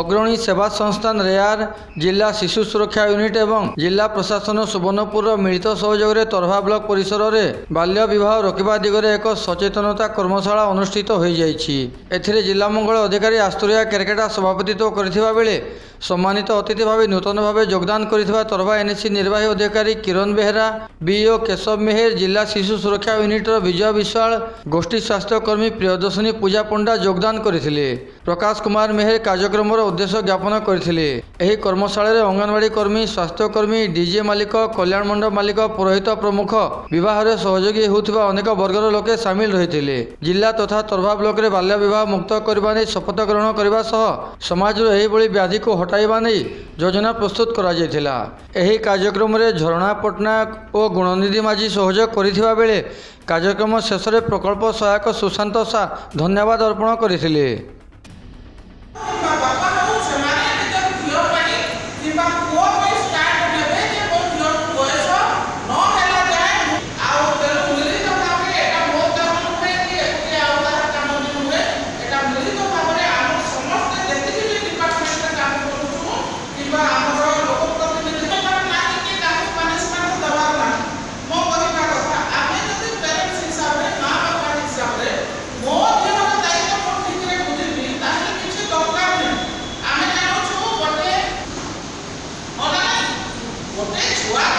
ଅଗ୍ରଣୀ ସେବା ସଂସ୍ଥାନ ରେୟାର ଜିଲ୍ଲା ଶିଶୁ ସୁରକ୍ଷା ୟୁନିଟ୍ ଏବଂ ଜିଲ୍ଲା ପ୍ରଶାସନ ସୁବର୍ଣ୍ଣପୁରର ମିଳିତ ସହଯୋଗରେ ତରଭା ବ୍ଲକ ପରିସରରେ ବାଲ୍ୟ ବିବାହ ରୋକିବା ଦିଗରେ ଏକ ସଚେତନତା କର୍ମଶାଳା ଅନୁଷ୍ଠିତ ହୋଇଯାଇଛି ଏଥିରେ ଜିଲ୍ଲା ମଙ୍ଗଳ ଅଧିକାରୀ ଆସ୍ତୁରିଆ କେରକେଟା ସଭାପତିତ୍ୱ କରିଥିବା ବେଳେ সম্মানিত অতিথি ভাবে নূতনভাবে যোগদান করে তরভা এনএসি নির্বাহী অধিকারী কিরণ বেহেরা বিইও কেশব মেহের জেলা শিশু সুরক্ষা ইউনিটর বিজয় বিশ্বাল গোষ্ঠী স্বাস্থ্যকর্মী প্রিয়দর্শনী পূজা পণ্ডা যোগদান করে প্রকাশ কুমার মেহের কার্যক্রমর ଉଦ୍ଦେଶ୍ୟ ଜ୍ଞାପନ କରିଥିଲେ ଏହି କର୍ମଶାଳାରେ ଅଙ୍ଗନବାଡ଼ି କର୍ମୀ ସ୍ୱାସ୍ଥ୍ୟକର୍ମୀ ଡିଜିଏ ମାଲିକ କଲ୍ୟାଣ ମଣ୍ଡପ ମାଲିକ ପୁରୋହିତ ପ୍ରମୁଖ ବିବାହରେ ସହଯୋଗୀ ହେଉଥିବା ଅନେକ ବର୍ଗର ଲୋକେ ସାମିଲ ରହିଥିଲେ ଜିଲ୍ଲା ତଥା ତର୍ଭା ବ୍ଲକରେ ବାଲ୍ୟ ବିବାହ ମୁକ୍ତ କରିବା ନେଇ ଶପଥ ଗ୍ରହଣ କରିବା ସହ ସମାଜରୁ ଏହିଭଳି ବ୍ୟାଧିକୁ ହଟାଇବା ନେଇ ଯୋଜନା ପ୍ରସ୍ତୁତ କରାଯାଇଥିଲା ଏହି କାର୍ଯ୍ୟକ୍ରମରେ ଝରଣା ପଟ୍ଟନାୟକ ଓ ଗୁଣନିଧି ମାଝି ସହଯୋଗ କରିଥିବା ବେଳେ କାର୍ଯ୍ୟକ୍ରମ ଶେଷରେ ପ୍ରକଳ୍ପ ସହାୟକ ସୁଶାନ୍ତ ଶାହ ଧନ୍ୟବାଦ ଅର୍ପଣ କରିଥିଲେ contente lá